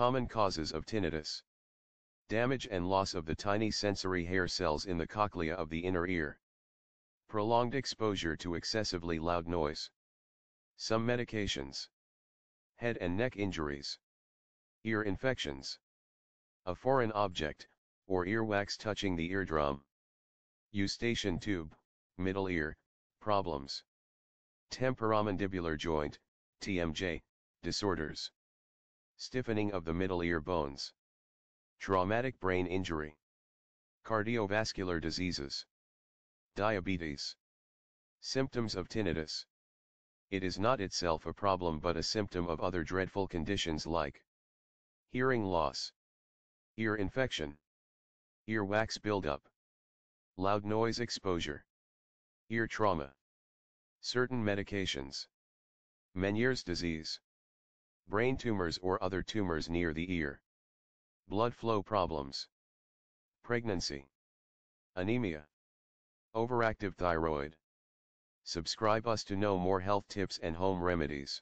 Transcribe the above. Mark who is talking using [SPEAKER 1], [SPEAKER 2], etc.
[SPEAKER 1] Common causes of tinnitus. Damage and loss of the tiny sensory hair cells in the cochlea of the inner ear. Prolonged exposure to excessively loud noise. Some medications. Head and neck injuries. Ear infections. A foreign object, or earwax touching the eardrum. Eustachian tube, middle ear, problems. Temporomandibular joint, TMJ, disorders. Stiffening of the middle ear bones. Traumatic brain injury. Cardiovascular diseases. Diabetes. Symptoms of tinnitus. It is not itself a problem but a symptom of other dreadful conditions like hearing loss, ear infection, earwax buildup, loud noise exposure, ear trauma, certain medications, Meniere's disease, brain tumors or other tumors near the ear, blood flow problems, pregnancy, anemia, overactive thyroid. Subscribe us to know more health tips and home remedies.